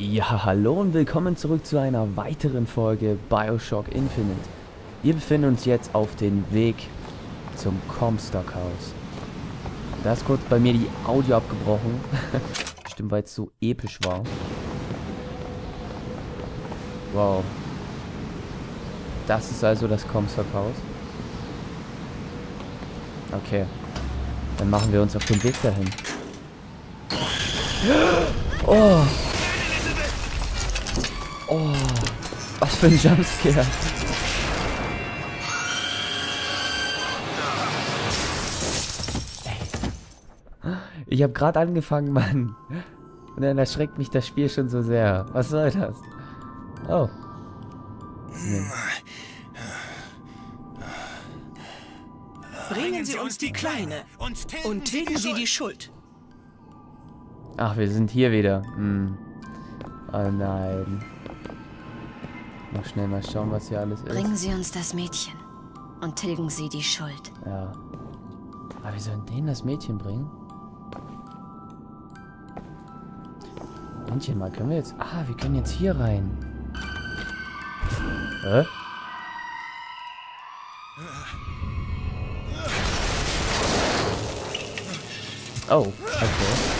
Ja, hallo und willkommen zurück zu einer weiteren Folge Bioshock Infinite. Wir befinden uns jetzt auf dem Weg zum Comstock Haus. Da ist kurz bei mir die Audio abgebrochen. Bestimmt, weil es so episch war. Wow. Das ist also das Comstock Haus. Okay. Dann machen wir uns auf den Weg dahin. Oh. Oh. Was für ein Jumpscare. Ich habe gerade angefangen, Mann. Und dann erschreckt mich das Spiel schon so sehr. Was soll das? Oh. Nee. Bringen Sie uns die Kleine und tilgen Sie die Schuld. Ach, wir sind hier wieder. Hm. Oh nein. Noch schnell mal schauen, was hier alles ist. Bringen Sie uns das Mädchen und tilgen Sie die Schuld. Ja. Aber wir sollen denen das Mädchen bringen? Mädchen mal, können wir jetzt... Ah, wir können jetzt hier rein. Hä? Oh, okay.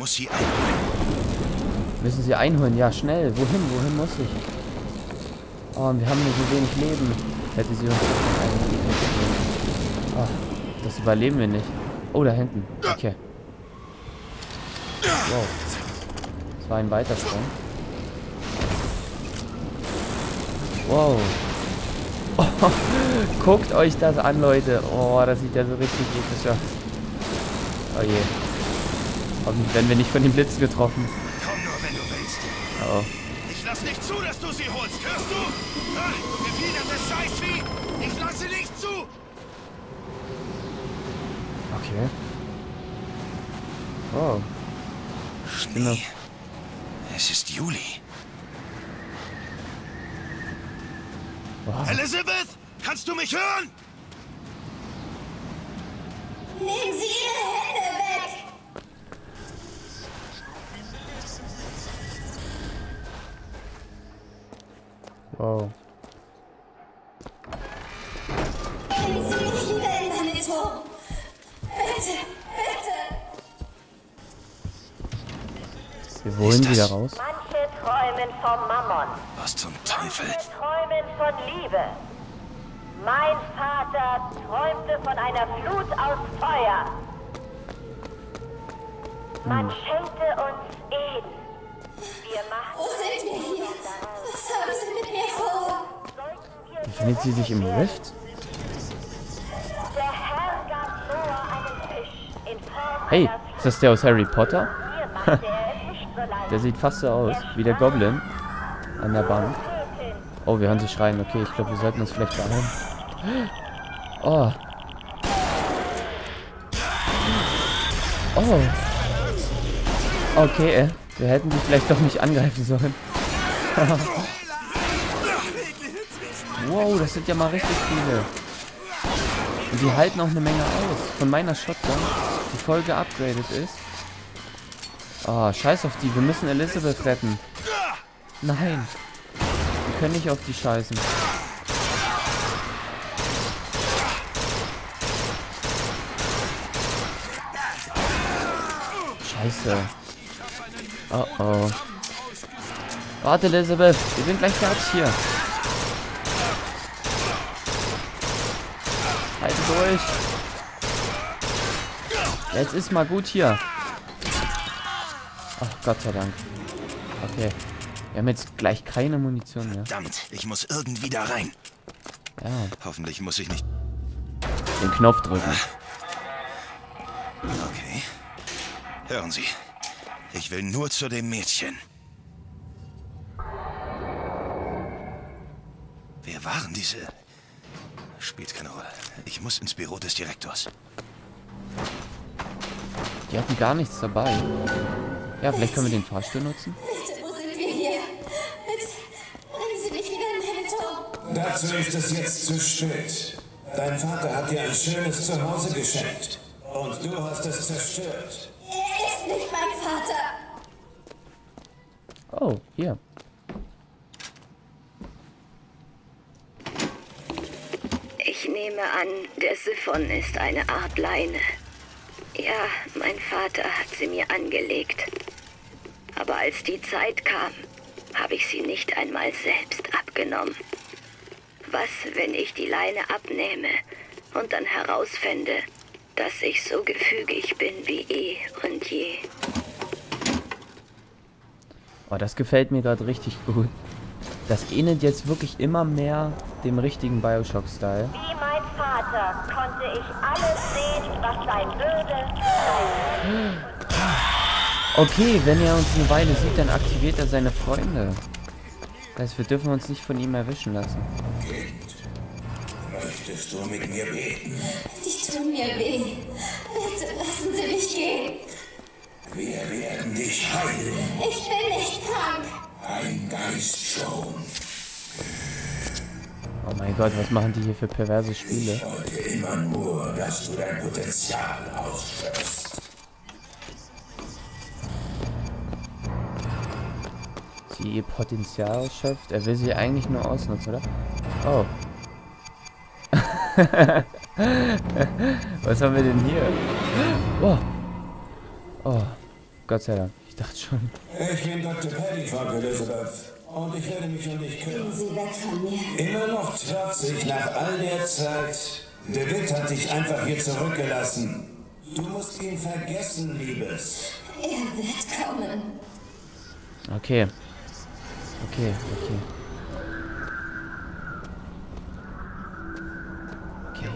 Muss sie einholen. Müssen sie einholen? Ja, schnell. Wohin? Wohin muss ich? Oh, wir haben nur so wenig Leben. Hätte sie uns oh, Das überleben wir nicht. Oh, da hinten. Okay. Wow. Das war ein Weitersprung. Wow. Guckt euch das an, Leute. Oh, das sieht ja so richtig episch aus. Oh je. Hoffentlich werden wir nicht von den Blitzen getroffen. Komm nur, wenn du willst. Oh. Ich lass nicht zu, dass du sie holst. Hörst du? Ach, du gefiedertes Scheißvieh. Ich lasse nicht zu. Okay. Oh. Schnee. Es ist Juli. Wow. Elizabeth, kannst du mich hören? Nehmen Sie Ihre Bitte, bitte. Wir wollen wieder raus. Manche träumen vom Mammon. Was zum Teufel? Manche träumen von Liebe. Mein Vater träumte von einer Flut aus Feuer. Man Hm. schenkte uns Eden. Wir Wo machten sind wir hier? Sie Befindet sie sich im Rift? Hey, ist das der aus Harry Potter? Er. Der sieht fast so aus, wie der Goblin an der Bank. Oh, wir hören sie schreien. Okay, ich glaube, wir sollten uns vielleicht beeilen. Oh. Oh. Okay, äh, wir hätten die vielleicht doch nicht angreifen sollen. wow, das sind ja mal richtig viele. Und die halten auch eine Menge aus. Von meiner Shotgun, die voll geupgradet ist. Oh, scheiß auf die. Wir müssen Elizabeth retten. Nein. Wir können nicht auf die scheißen. Scheiße. Oh oh. Warte, Elizabeth. Wir sind gleich fertig hier. Durch. Jetzt ist mal gut hier. Ach, Gott sei Dank. Okay. Wir haben jetzt gleich keine Munition mehr. Verdammt, ich muss irgendwie da rein. Ja, Hoffentlich muss ich nicht... den Knopf drücken. Okay. Hören Sie. Ich will nur zu dem Mädchen. Wer waren diese? Spielt keine Rolle. Ich muss ins Büro des Direktors. Die hatten gar nichts dabei. Ja, vielleicht können wir den Fahrstuhl nutzen. Bitte, wo sind wir hier? Bitte, bringen Sie mich wieder in meine. Dazu ist es jetzt zu spät. Dein Vater hat dir ein schönes Zuhause geschenkt. Und du hast es zerstört. Er ist nicht mein Vater. Oh, hier. Nehme an, der Siphon ist eine Art Leine. Ja, mein Vater hat sie mir angelegt. Aber als die Zeit kam, habe ich sie nicht einmal selbst abgenommen. Was, wenn ich die Leine abnehme und dann herausfände, dass ich so gefügig bin wie eh und je? Oh, das gefällt mir gerade richtig gut. Das ähnelt jetzt wirklich immer mehr dem richtigen Bioshock-Style. Vater konnte ich alles sehen, was sein würde, Okay, wenn er uns eine Weile sieht, dann aktiviert er seine Freunde. Das heißt, wir dürfen uns nicht von ihm erwischen lassen. Möchtest du mit mir beten? Die tun mir weh. Bitte lassen Sie mich gehen. Wir werden dich heilen. Ich bin nicht krank. Ein Geist schon. Mein Gott, was machen die hier für perverse Spiele? Ich wollte immer nur, dass du dein Potenzial ausschöpfst. Sie ihr Potenzial schöpft. Er will sie eigentlich nur ausnutzen, oder? Oh. was haben wir denn hier? Oh. Oh. Gott sei Dank. Ich dachte schon. Ich bin Dr. Paddyfuck, Elizabeth. Und ich werde mich um dich kümmern. Gehen Sie weg von mir. Immer noch trotzig nach all der Zeit. DeWitt hat dich einfach hier zurückgelassen. Du musst ihn vergessen, Liebes. Er wird kommen. Okay. Okay, okay. Okay.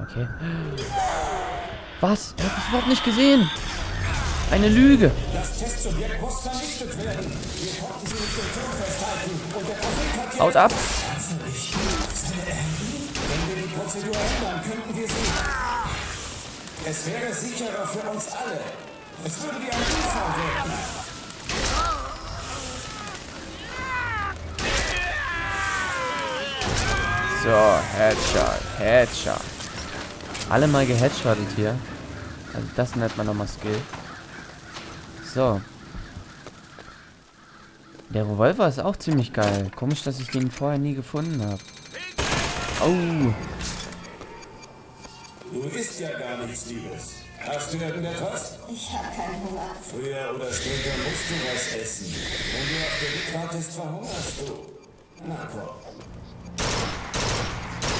Okay. Was? Er hat mich überhaupt nicht gesehen. Eine Lüge. Haut ab. Die. Es wäre sicherer für uns alle. Es würde wie ein Unfall. So, Headshot, Headshot. Alle mal geheadshottet hier. Also das nennt man nochmal Skill. So. Der Revolver ist auch ziemlich geil. Komisch, dass ich den vorher nie gefunden habe. Oh. Du isst ja gar nichts, Liebes. Hast du irgendetwas? Ich habe keinen Hunger. Früher oder später musst du was essen. Wenn du auf der Weg wartest, verhungerst du. Na komm.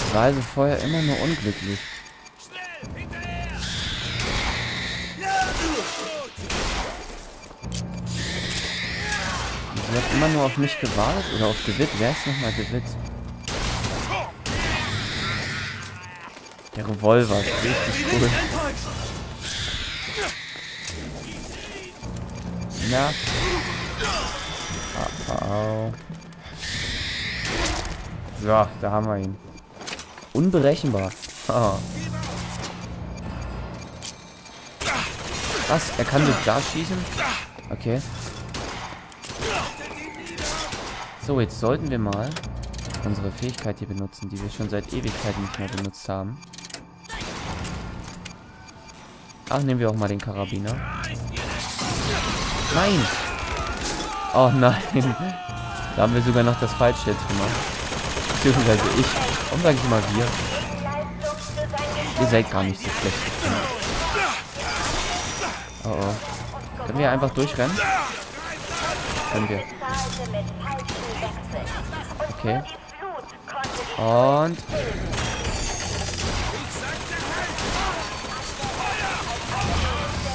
Ich war also vorher immer nur unglücklich. Sie hat immer nur auf mich gewartet oder auf Gewitt. Wer ist nochmal Gewitt? Der Revolver ist richtig cool. Na. Au, au. So, da haben wir ihn. Unberechenbar. Oh. Was? Er kann durch da schießen? Okay. So, jetzt sollten wir mal unsere Fähigkeit hier benutzen, die wir schon seit Ewigkeiten nicht mehr benutzt haben. Ach, nehmen wir auch mal den Karabiner. Nein! Oh nein! Da haben wir sogar noch das Falsche jetzt gemacht. Beziehungsweise ich. Warum sage ich immer wir? Ihr seid gar nicht so schlecht. Oh oh. Können wir einfach durchrennen? Können wir. Okay. Und...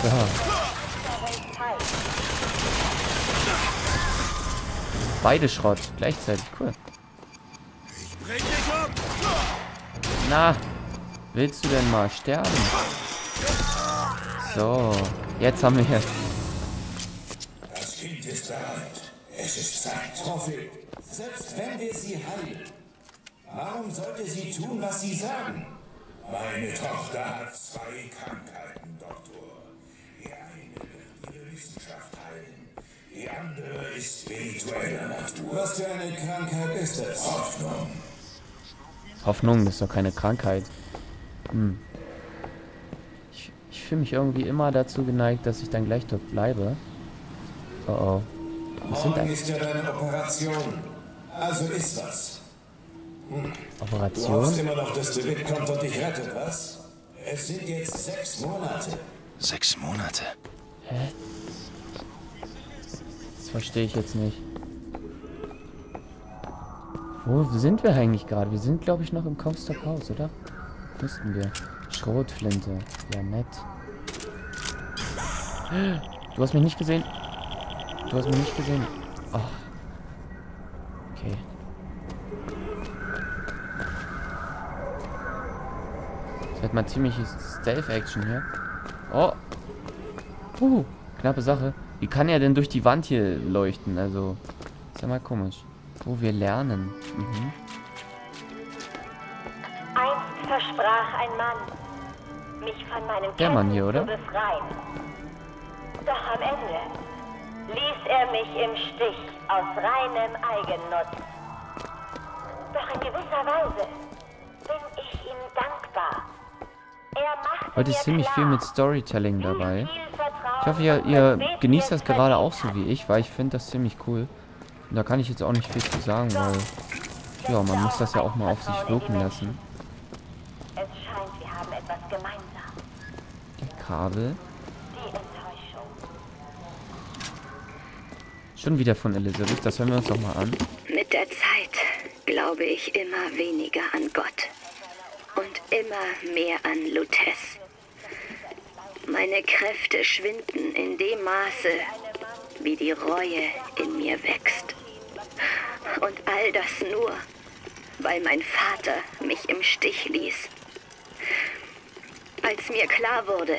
So. Beide Schrott gleichzeitig, cool. Na, willst du denn mal sterben? So, jetzt haben wir hier. Das Kind ist bereit. Es ist Zeit. Hoffe selbst wenn wir sie heilen, warum sollte sie tun, was sie sagen? Meine Tochter hat zwei Krankheiten, Doktor. Die eine wird ihre Wissenschaft heilen. Die andere ist spiritueller Natur. Was für eine Krankheit ist es? Hoffnung. Hoffnung, das ist doch keine Krankheit. Hm. Ich, ich fühle mich irgendwie immer dazu geneigt, dass ich dann gleich dort bleibe. Oh oh. Was sind ist ja deine Operation. Also ist was. Du hoffst Operation? immer noch, dass David kommt und dich rettet, was? Es sind jetzt sechs Monate. Sechs Monate. Das verstehe ich jetzt nicht. Wo sind wir eigentlich gerade? Wir sind, glaube ich, noch im Comstock Haus, oder? Müssten wir. Schrotflinte. Ja, nett. Du hast mich nicht gesehen. Du hast mich nicht gesehen. Ach. Okay. Das wird mal ziemlich Stealth-Action hier. Oh. Uh, knappe Sache. Wie kann er denn durch die Wand hier leuchten? Also, ist ja mal komisch. Oh, wir lernen. Mhm. Einst versprach ein Mann, mich von meinem Der Mann hier, oder? zu befreien. Doch am Ende ließ er mich im Stich aus reinem Eigennutz. Doch in gewisser Weise Heute ist ziemlich viel mit Storytelling dabei. Ich hoffe, ihr, ihr genießt das gerade auch so wie ich, weil ich finde das ziemlich cool. Und da kann ich jetzt auch nicht viel zu sagen, weil ja, man muss das ja auch mal auf sich wirken lassen. Es scheint, wir haben etwas gemeinsam. Die Kabel. Die Enttäuschung. Schon wieder von Elizabeth, das hören wir uns doch mal an. Mit der Zeit glaube ich immer weniger an Gott und immer mehr an Lutes. Meine Kräfte schwinden in dem Maße, wie die Reue in mir wächst. Und all das nur, weil mein Vater mich im Stich ließ. Als mir klar wurde,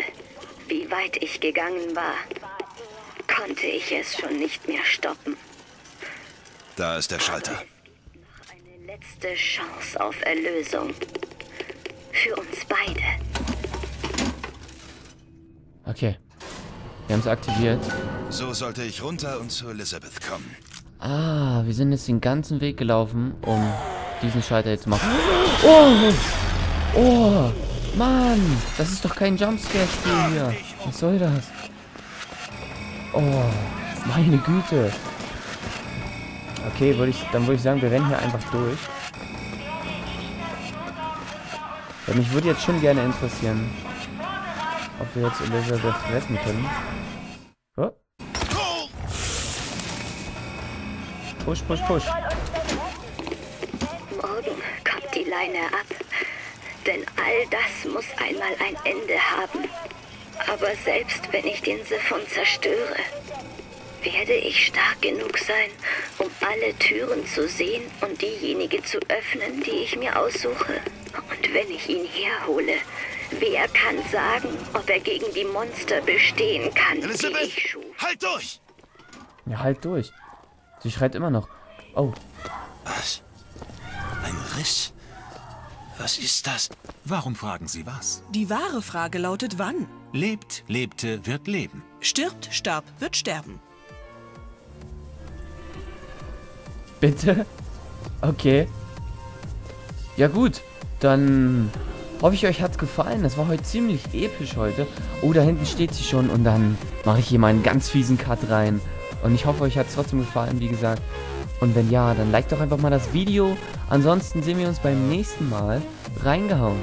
wie weit ich gegangen war, konnte ich es schon nicht mehr stoppen. Da ist der Schalter. Eine letzte Chance auf Erlösung. Für uns beide. Okay. Wir haben es aktiviert. So sollte ich runter und zu Elizabeth kommen. Ah, wir sind jetzt den ganzen Weg gelaufen, um diesen Schalter jetzt zu machen. Oh! Oh! Mann! Das ist doch kein Jumpscare-Spiel hier. Was soll das? Oh, meine Güte. Okay, würde ich, dann würde ich sagen, wir rennen hier einfach durch. Ja, mich würde jetzt schon gerne interessieren, ob wir jetzt Elizabeth retten können. Push, push, push. Morgen kommt die Leine ab. Denn all das muss einmal ein Ende haben. Aber selbst wenn ich den Siphon zerstöre, werde ich stark genug sein, um alle Türen zu sehen und diejenige zu öffnen, die ich mir aussuche. Und wenn ich ihn herhole, wer kann sagen, ob er gegen die Monster bestehen kann, die Elizabeth, ich schuf? halt durch! Ja, halt durch. Sie schreit immer noch. Oh, Was? Ein Riss? Was ist das? Warum fragen Sie was? Die wahre Frage lautet wann? Lebt, lebte, wird leben. Stirbt, starb, wird sterben. bitte? Okay. Ja gut, dann hoffe ich, euch hat's gefallen. Das war heute ziemlich episch heute. Oh, da hinten steht sie schon und dann mache ich hier mal einen ganz fiesen Cut rein. Und ich hoffe, euch hat's trotzdem gefallen, wie gesagt. Und wenn ja, dann liked doch einfach mal das Video. Ansonsten sehen wir uns beim nächsten Mal. Reingehauen.